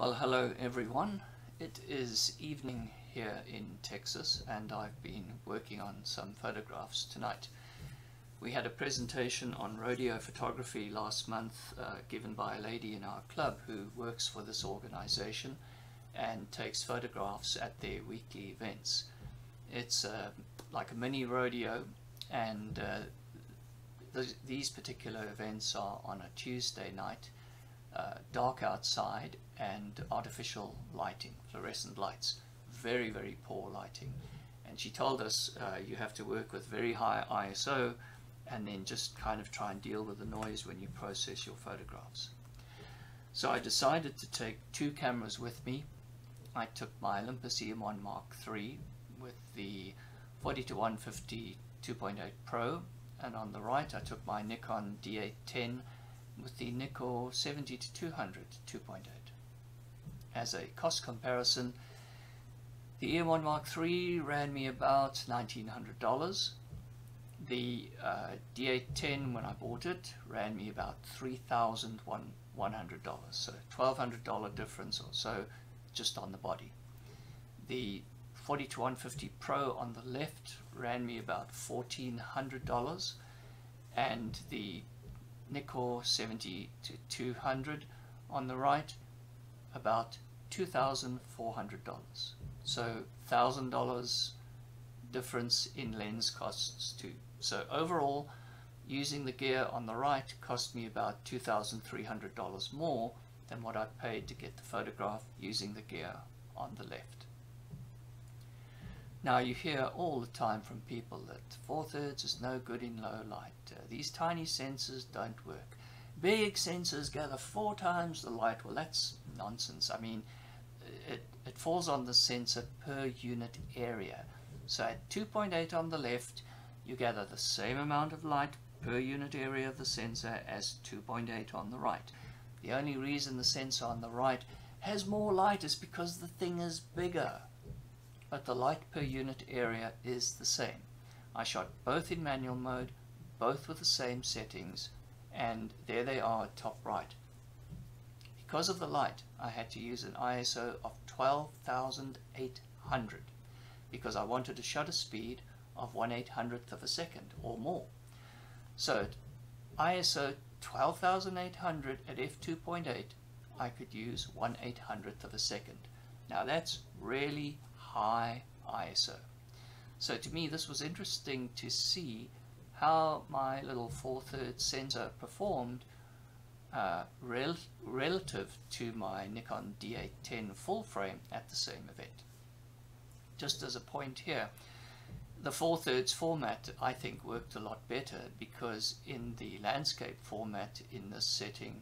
Well, hello everyone. It is evening here in Texas and I've been working on some photographs tonight. We had a presentation on rodeo photography last month uh, given by a lady in our club who works for this organization and takes photographs at their weekly events. It's uh, like a mini rodeo and uh, th these particular events are on a Tuesday night, uh, dark outside and artificial lighting, fluorescent lights, very very poor lighting and she told us uh, you have to work with very high ISO and then just kind of try and deal with the noise when you process your photographs. So I decided to take two cameras with me. I took my Olympus EM1 Mark III with the 40 to 150 2.8 Pro and on the right I took my Nikon D810 with the Nikkor 70 to 200 2.8. As a cost comparison, the EM1 Mark III ran me about $1,900. The uh, D810 when I bought it ran me about $3,100, so $1,200 difference or so just on the body. The 40 to 150 Pro on the left ran me about $1,400 and the Nikkor 70 to 200 on the right about $2,400 so $1,000 difference in lens costs too so overall using the gear on the right cost me about $2,300 more than what I paid to get the photograph using the gear on the left now you hear all the time from people that 4 thirds is no good in low light. Uh, these tiny sensors don't work. Big sensors gather four times the light. Well that's nonsense. I mean it, it falls on the sensor per unit area. So at 2.8 on the left you gather the same amount of light per unit area of the sensor as 2.8 on the right. The only reason the sensor on the right has more light is because the thing is bigger but the light per unit area is the same. I shot both in manual mode, both with the same settings, and there they are top right. Because of the light, I had to use an ISO of 12,800 because I wanted a shutter speed of 1 800th of a second or more. So ISO 12,800 at f2.8, I could use 1 800th of a second. Now that's really high ISO. So to me this was interesting to see how my little 4 thirds sensor performed uh, rel relative to my Nikon D810 full frame at the same event. Just as a point here, the 4 thirds format I think worked a lot better because in the landscape format in this setting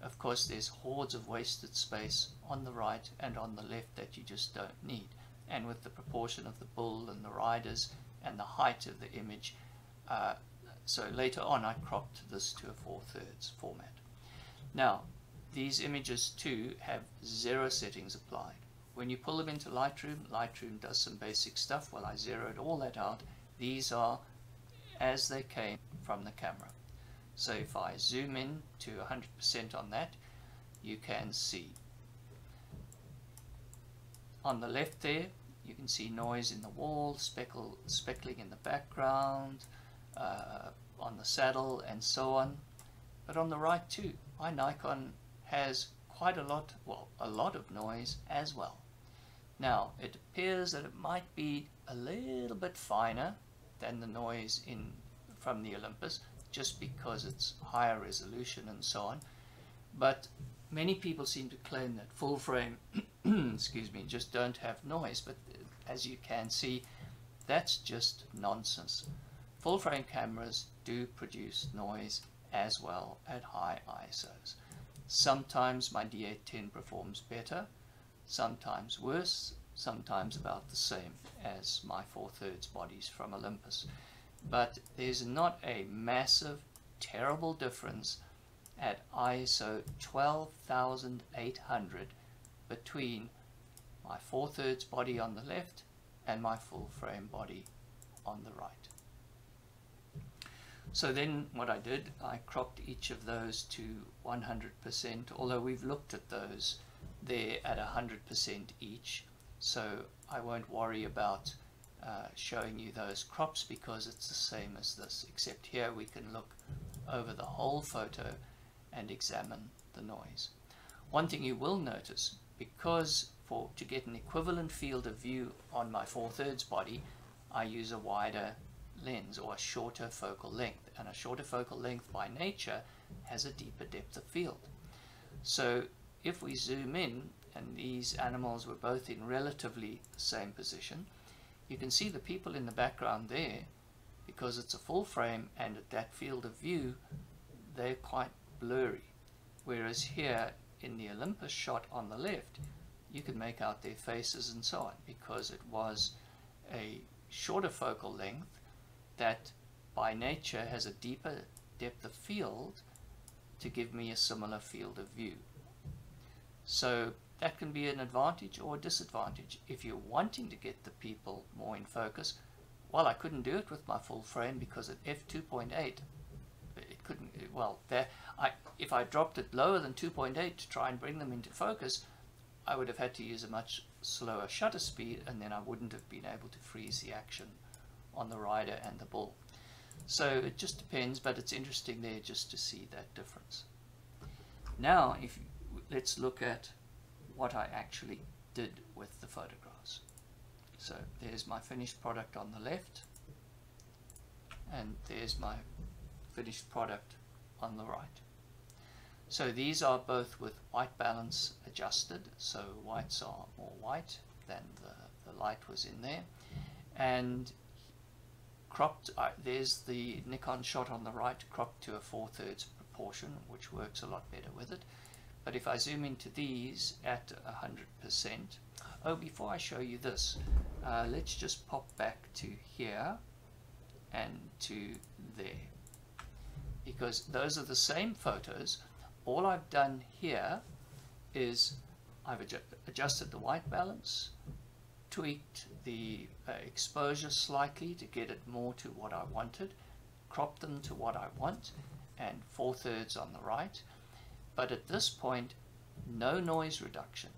of course there's hordes of wasted space on the right and on the left that you just don't need and with the proportion of the bull and the riders and the height of the image. Uh, so later on I cropped this to a 4 thirds format. Now these images too have zero settings applied. When you pull them into Lightroom, Lightroom does some basic stuff. Well I zeroed all that out. These are as they came from the camera. So if I zoom in to 100% on that, you can see. On the left there, you can see noise in the wall, speckle, speckling in the background, uh, on the saddle and so on. But on the right too, my Nikon has quite a lot, well, a lot of noise as well. Now, it appears that it might be a little bit finer than the noise in from the Olympus, just because it's higher resolution and so on. But many people seem to claim that full frame, excuse me, just don't have noise. But uh, as you can see, that's just nonsense. Full frame cameras do produce noise as well at high ISOs. Sometimes my D810 performs better, sometimes worse, sometimes about the same as my 4 thirds bodies from Olympus. But there's not a massive, terrible difference at ISO 12800 between my 4 thirds body on the left and my full frame body on the right. So then what I did, I cropped each of those to 100%, although we've looked at those there at 100% each so I won't worry about uh, showing you those crops because it's the same as this except here we can look over the whole photo and examine the noise. One thing you will notice because for to get an equivalent field of view on my 4 thirds body I use a wider lens or a shorter focal length and a shorter focal length by nature has a deeper depth of field. So if we zoom in and these animals were both in relatively the same position you can see the people in the background there because it's a full frame and at that field of view they're quite blurry whereas here in the Olympus shot on the left you can make out their faces and so on because it was a shorter focal length that by nature has a deeper depth of field to give me a similar field of view. So that can be an advantage or a disadvantage. If you're wanting to get the people more in focus, well, I couldn't do it with my full frame because at f2.8, it couldn't, well, there, I, if I dropped it lower than 2.8 to try and bring them into focus, I would have had to use a much slower shutter speed and then I wouldn't have been able to freeze the action on the rider and the bull. So it just depends, but it's interesting there just to see that difference. Now, if let's look at what I actually did with the photographs. So there's my finished product on the left and there's my finished product on the right. So these are both with white balance adjusted, so whites are more white than the, the light was in there. And cropped, uh, there's the Nikon shot on the right, cropped to a 4 thirds proportion, which works a lot better with it. But if I zoom into these at 100%, oh, before I show you this, uh, let's just pop back to here and to there. Because those are the same photos. All I've done here is I've adju adjusted the white balance, tweaked the uh, exposure slightly to get it more to what I wanted, cropped them to what I want, and four thirds on the right, but at this point, no noise reduction.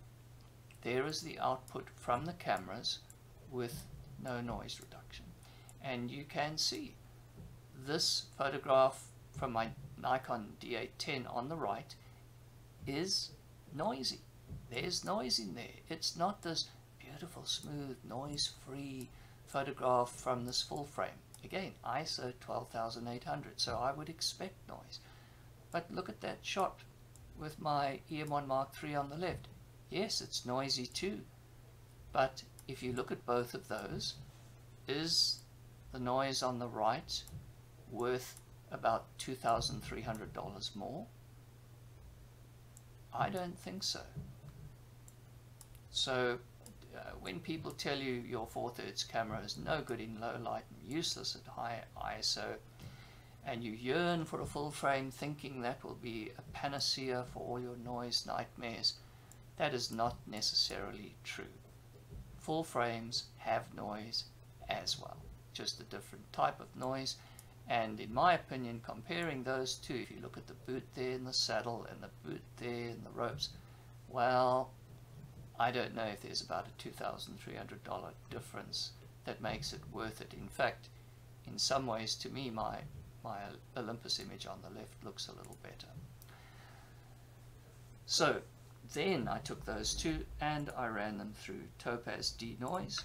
There is the output from the cameras with no noise reduction. And you can see this photograph from my Nikon D810 on the right is noisy. There's noise in there. It's not this beautiful, smooth, noise-free photograph from this full frame. Again, ISO 12800, so I would expect noise. But look at that shot with my EM1 Mark III on the left. Yes, it's noisy too, but if you look at both of those, is the noise on the right worth about $2,300 more? I don't think so. So uh, when people tell you your 4 thirds camera is no good in low light and useless at high ISO, and you yearn for a full frame thinking that will be a panacea for all your noise nightmares, that is not necessarily true. Full frames have noise as well, just a different type of noise. And in my opinion, comparing those two, if you look at the boot there in the saddle and the boot there in the ropes, well, I don't know if there's about a $2,300 difference that makes it worth it. In fact, in some ways, to me, my my Olympus image on the left looks a little better. So then I took those two and I ran them through Topaz denoise,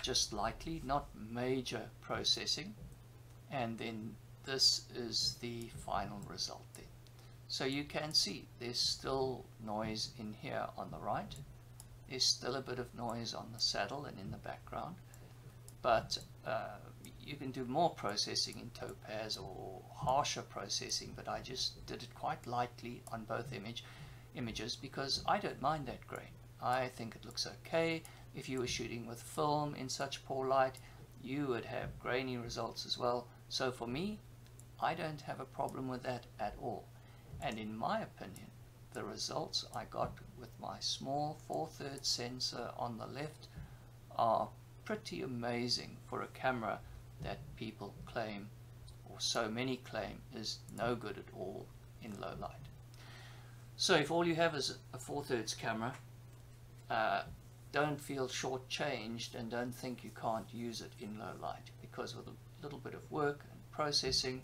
just lightly, not major processing. And then this is the final result. So you can see there's still noise in here on the right. There's still a bit of noise on the saddle and in the background. But uh, you can do more processing in Topaz or harsher processing, but I just did it quite lightly on both image images because I don't mind that grain. I think it looks okay. If you were shooting with film in such poor light, you would have grainy results as well. So for me, I don't have a problem with that at all. And in my opinion, the results I got with my small 4 thirds sensor on the left are pretty amazing for a camera that people claim, or so many claim, is no good at all in low light. So if all you have is a 4 thirds camera, uh, don't feel shortchanged and don't think you can't use it in low light because with a little bit of work and processing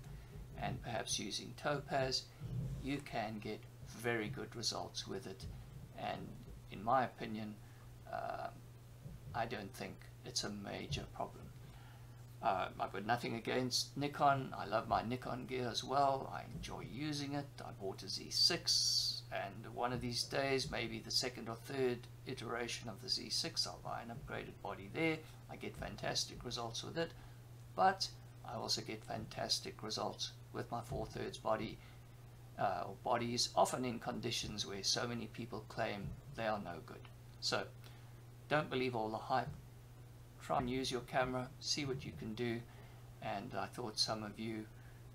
and perhaps using Topaz, you can get very good results with it. And in my opinion, uh, I don't think it's a major problem. Uh, I've got nothing against Nikon. I love my Nikon gear as well. I enjoy using it. I bought a Z6 and one of these days, maybe the second or third iteration of the Z6, I'll buy an upgraded body there. I get fantastic results with it. But I also get fantastic results with my 4 thirds body uh, bodies, often in conditions where so many people claim they are no good. So don't believe all the hype. Try and use your camera, see what you can do. And I thought some of you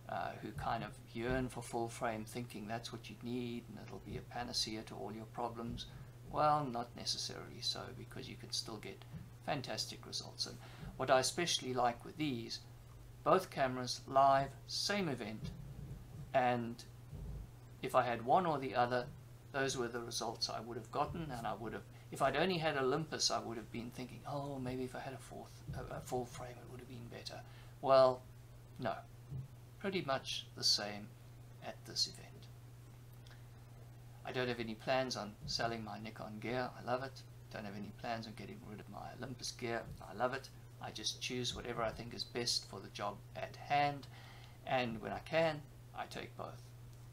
uh, who kind of yearn for full frame thinking that's what you need and it'll be a panacea to all your problems. Well, not necessarily so because you can still get fantastic results. And what I especially like with these, both cameras live, same event, and if I had one or the other, those were the results I would have gotten and I would have if I'd only had Olympus I would have been thinking oh maybe if I had a fourth a, full frame it would have been better. Well no. Pretty much the same at this event. I don't have any plans on selling my Nikon gear. I love it. Don't have any plans on getting rid of my Olympus gear. I love it. I just choose whatever I think is best for the job at hand. And when I can I take both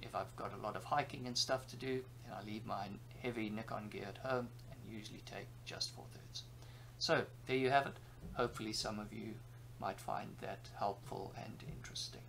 if I've got a lot of hiking and stuff to do, then I leave my heavy Nikon gear at home and usually take just 4 thirds. So there you have it. Hopefully some of you might find that helpful and interesting.